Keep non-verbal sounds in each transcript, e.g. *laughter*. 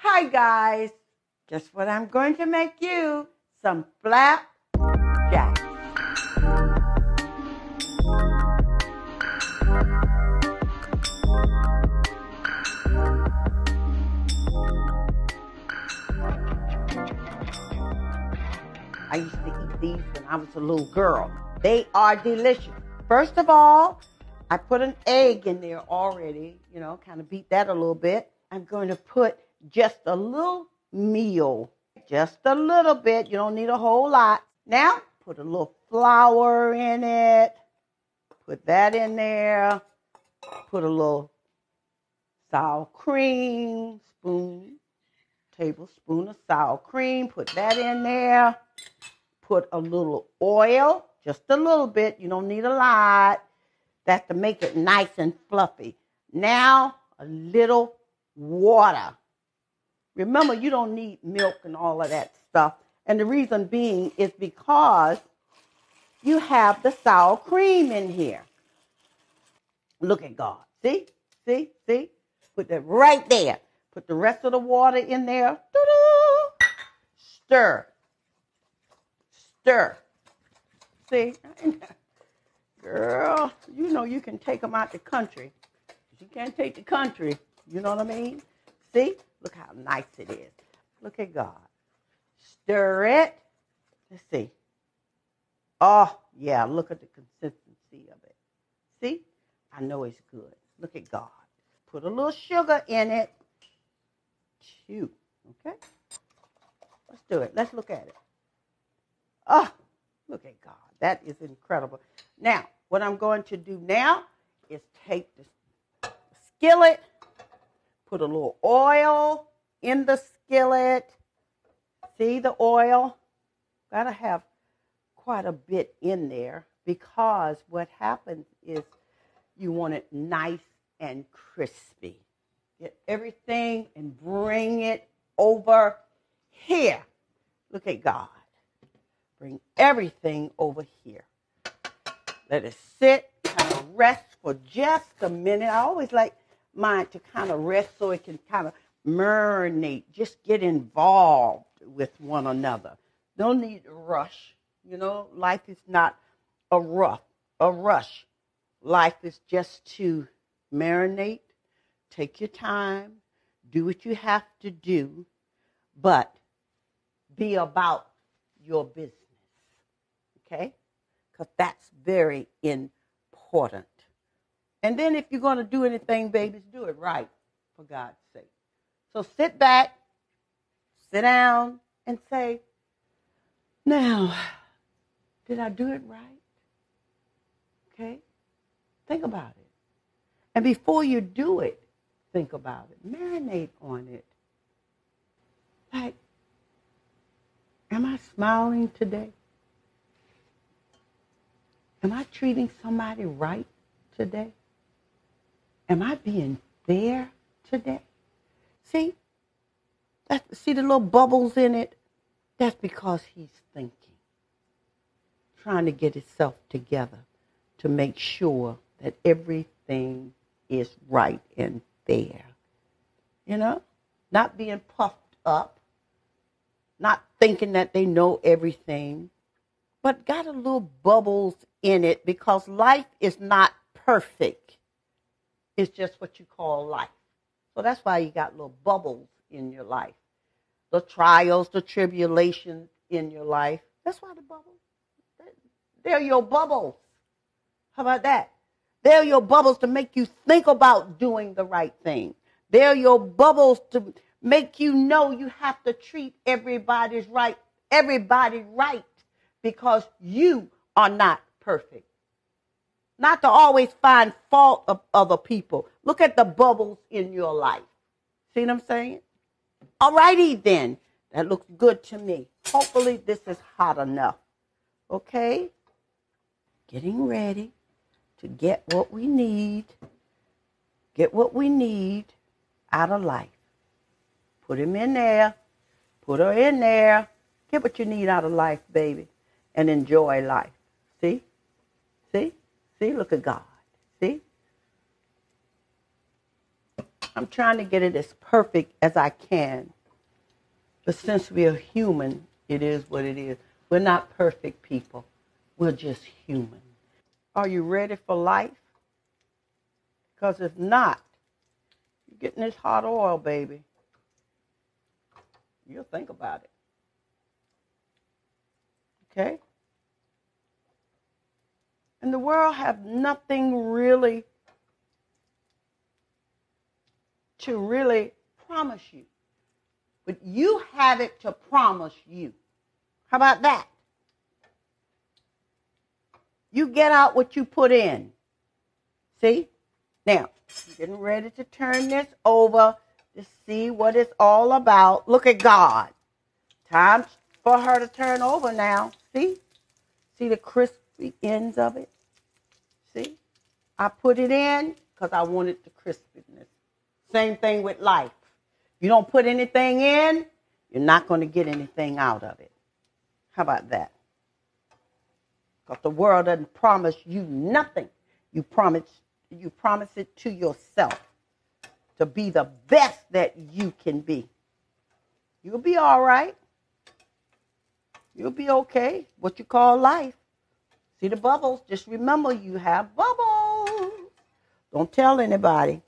Hi, guys. Guess what I'm going to make you? Some flapjacks. I used to eat these when I was a little girl. They are delicious. First of all, I put an egg in there already, you know, kind of beat that a little bit. I'm going to put just a little meal, just a little bit. You don't need a whole lot. Now, put a little flour in it. Put that in there. Put a little sour cream, spoon, tablespoon of sour cream. Put that in there. Put a little oil, just a little bit. You don't need a lot. That's to make it nice and fluffy. Now, a little water. Remember, you don't need milk and all of that stuff. And the reason being is because you have the sour cream in here. Look at God. See? See? See? Put that right there. Put the rest of the water in there. Doo-doo. Stir. Stir. See? *laughs* Girl, you know you can take them out the country. You can't take the country. You know what I mean? See? Look how nice it is. Look at God. Stir it. Let's see. Oh, yeah, look at the consistency of it. See? I know it's good. Look at God. Put a little sugar in it. Chew. Okay? Let's do it. Let's look at it. Oh, look at God. That is incredible. Now, what I'm going to do now is take the skillet, put a little oil in the skillet. See the oil? Got to have quite a bit in there because what happens is you want it nice and crispy. Get everything and bring it over here. Look at God. Bring everything over here. Let it sit, kind of rest for just a minute. I always like mine to kind of rest so it can kind of marinate, just get involved with one another. Don't need to rush. You know, life is not a rough, a rush. Life is just to marinate, take your time, do what you have to do, but be about your business. Okay? Because that's very important. And then if you're going to do anything, babies, do it right, for God's sake. So sit back, sit down, and say, now, did I do it right? Okay? Think about it. And before you do it, think about it. Marinate on it. Like, am I smiling today? Am I treating somebody right today? Am I being fair today? See? That, see the little bubbles in it? That's because he's thinking, trying to get himself together to make sure that everything is right and fair. You know? Not being puffed up, not thinking that they know everything, but got a little bubbles in it because life is not perfect. It's just what you call life. So that's why you got little bubbles in your life. The trials, the tribulations in your life. That's why the bubbles. They're your bubbles. How about that? They're your bubbles to make you think about doing the right thing. They're your bubbles to make you know you have to treat everybody's right, everybody right, because you are not perfect. Not to always find fault of other people. Look at the bubbles in your life. See what I'm saying? All righty then. That looks good to me. Hopefully this is hot enough. Okay? Getting ready to get what we need. Get what we need out of life. Put him in there. Put her in there. Get what you need out of life, baby. And enjoy life. See? Look at God. See? I'm trying to get it as perfect as I can. But since we are human, it is what it is. We're not perfect people. We're just human. Are you ready for life? Because if not, you're getting this hot oil, baby. You'll think about it. Okay? And the world have nothing really to really promise you. But you have it to promise you. How about that? You get out what you put in. See? Now, getting ready to turn this over to see what it's all about. Look at God. Time for her to turn over now. See? See the crispy ends of it? See? I put it in because I wanted the crispiness. Same thing with life. You don't put anything in, you're not going to get anything out of it. How about that? Because the world doesn't promise you nothing. You promise you promise it to yourself to be the best that you can be. You'll be all right. You'll be okay. What you call life. See the bubbles? Just remember you have bubbles. Don't tell anybody.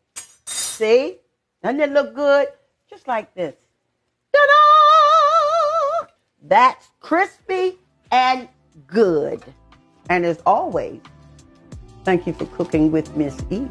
See? Doesn't it look good? Just like this. Ta-da! That's crispy and good. And as always, thank you for cooking with Miss E.